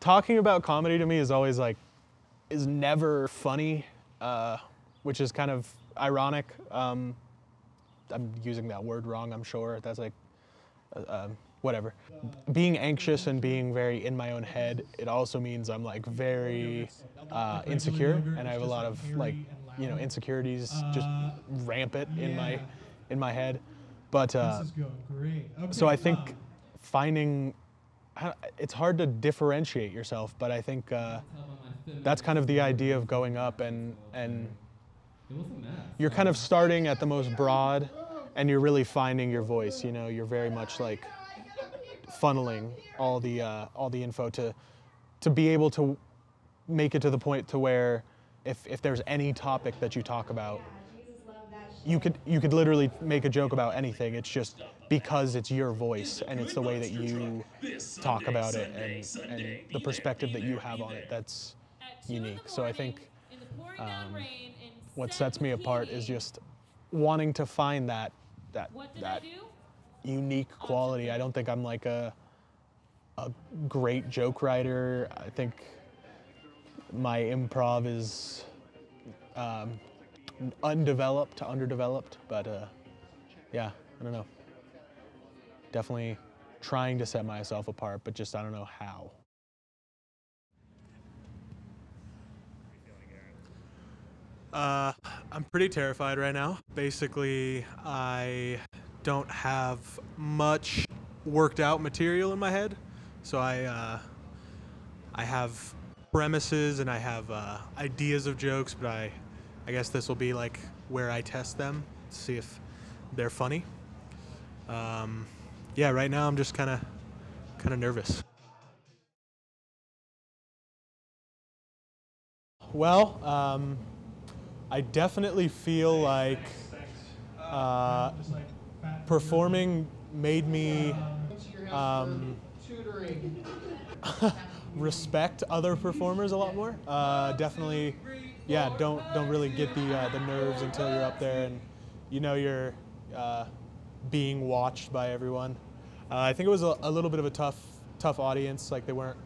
talking about comedy to me is always like is never funny, uh, which is kind of ironic. Um, I'm using that word wrong. I'm sure that's like uh, um, whatever. Being anxious and being very in my own head, it also means I'm like very uh, insecure, and I have a lot of like you know insecurities just rampant in my in my head. But uh, This is going great. Okay, so I think um, finding it's hard to differentiate yourself, but I think uh, that's kind of the idea of going up and and you're kind of starting at the most broad and you're really finding your voice. You know, you're very much like funneling all the uh, all the info to to be able to make it to the point to where if if there's any topic that you talk about you could you could literally make a joke about anything. It's just because it's your voice and it's the way that you talk about it and, and the perspective that you have on it that's unique. So I think um, what sets me apart is just wanting to find that that that unique quality. I don't think I'm like a a great joke writer. I think my improv is um, undeveloped to underdeveloped, but uh, yeah, I don't know. Definitely trying to set myself apart, but just I don't know how. Uh, I'm pretty terrified right now. Basically, I don't have much worked out material in my head, so I uh, I have premises and I have uh, ideas of jokes, but I I guess this will be like where I test them to see if they're funny. Um, yeah, right now I'm just kind of kind of nervous. Well, um, I definitely feel like uh, performing made me um, respect other performers a lot more. Uh, definitely, yeah. Don't don't really get the uh, the nerves until you're up there and you know you're uh, being watched by everyone. Uh, I think it was a, a little bit of a tough tough audience. Like they weren't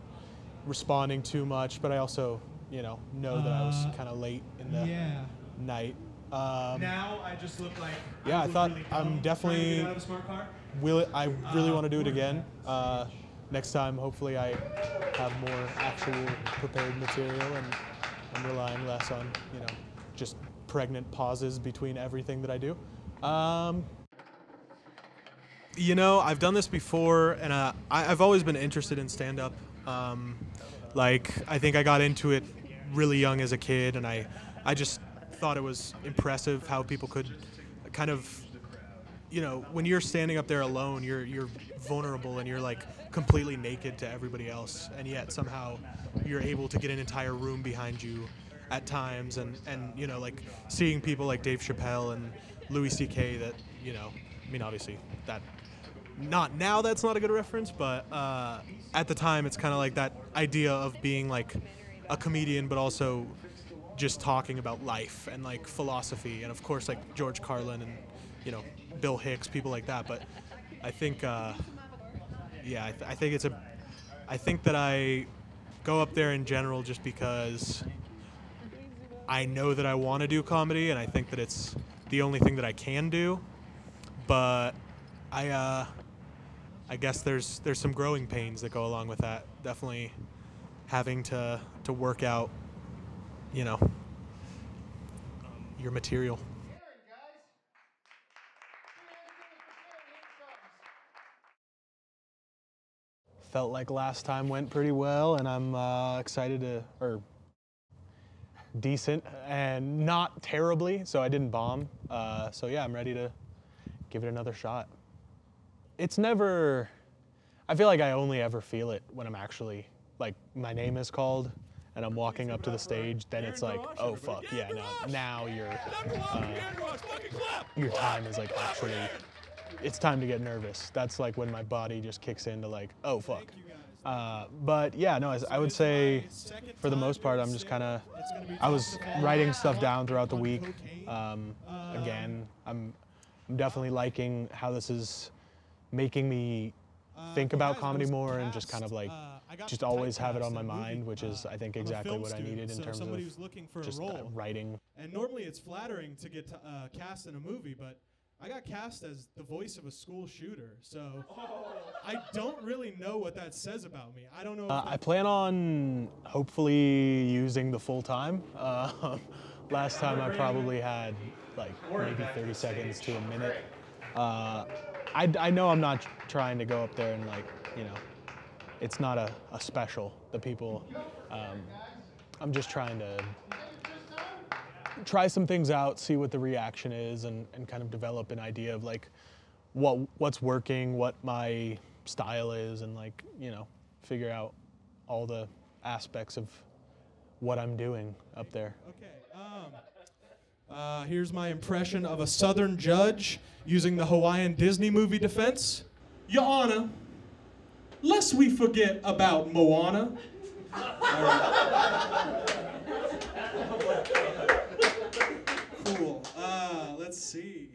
responding too much, but I also you know know that I was Uh, kind of late in the Yeah. night. Um, Now I just look like. Yeah, I look thought really I'm definitely- get out of a smart car. will I really want to do it again. Uh, next time, hopefully, I have more actual prepared material and I'm relying less on you know just pregnant pauses between everything that I do. Um, you know, I've done this before, and uh, I, I've always been interested in stand up. Um, like, I think I got into it really young as a kid, and I, I just thought it was impressive how people could kind of you know, when you're standing up there alone, you're you're vulnerable and you're like completely naked to everybody else, and yet somehow you're able to get an entire room behind you at times, and and you know, like seeing people like Dave Chappelle and Louis C.K. that you know, I mean, obviously that not now that's not a good reference, but uh, at the time it's kind of like that idea of being like a comedian, but also just talking about life and like philosophy, and of course like George Carlin and you know Bill Hicks, people like that. But I think, uh, yeah, I, th- I think it's a, I think that I go up there in general just because I know that I want to do comedy, and I think that it's the only thing that I can do. But I, uh, I guess there's there's some growing pains that go along with that. Definitely having to to work out, you know, your material. Felt like last time went pretty well, and I'm uh, excited to, or decent and not terribly, so I didn't bomb. Uh, so yeah, I'm ready to give it another shot. It's never, I feel like I only ever feel it when I'm actually, like, my name is called and I'm walking up to the stage, then it's like, oh fuck, yeah, no, now you're, uh, your time is like actually, it's time to get nervous. That's like when my body just kicks into like, oh fuck. Uh, but yeah, no, as- I would say for the most part, I'm just kind of, I was writing stuff down throughout the week. Um, again, I'm, I'm definitely liking how this is making me Uh, think about comedy more and just kind of like uh, I just always have it on my in a movie. mind, which is Uh, I think exactly what I needed in terms of looking for just a uh, role. writing. And normally it's flattering to get uh, cast in a movie, but I got cast as the voice of a school shooter. So I don't really know what that says about me. I don't know. If Uh, I plan on hopefully using the full time. Uh, last time I probably had like maybe 30 seconds to a minute. Uh, I, I know I'm not trying to go up there and like, you know, it's not a, a special. The people, um, I'm just trying to try some things out, see what the reaction is, and, and kind of develop an idea of like what what's working, what my style is, and like you know, figure out all the aspects of what I'm doing up there. Okay. Um, uh, here's my impression of a Southern judge using the Hawaiian Disney movie defense. Your Honor, lest we forget about Moana. cool. Uh, let's see.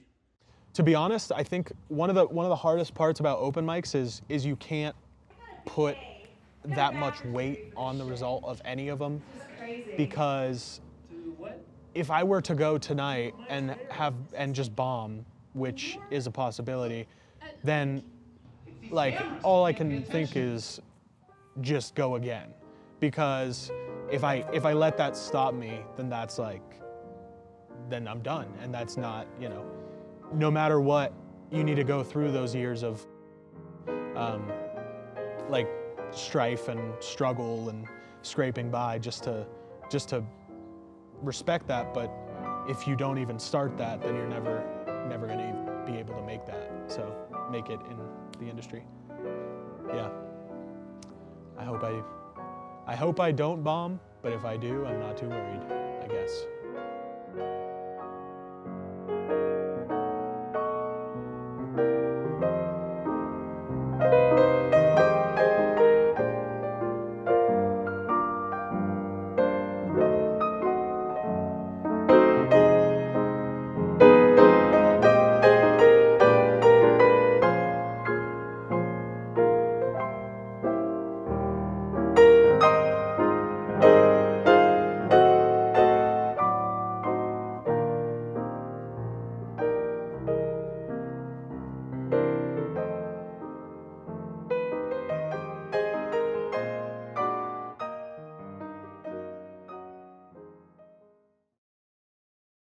To be honest, I think one of the one of the hardest parts about open mics is is you can't put that much weight on the result of any of them because if I were to go tonight and have and just bomb, which is a possibility, then like all I can think is just go again. Because if I if I let that stop me, then that's like then I'm done. And that's not, you know, no matter what, you need to go through those years of um, like strife and struggle and scraping by just to just to respect that. But if you don't even start that then you're never never going to be able to make that. So make it in the industry. Yeah. I hope i i hope i don't bomb but if i do i'm not too worried i guess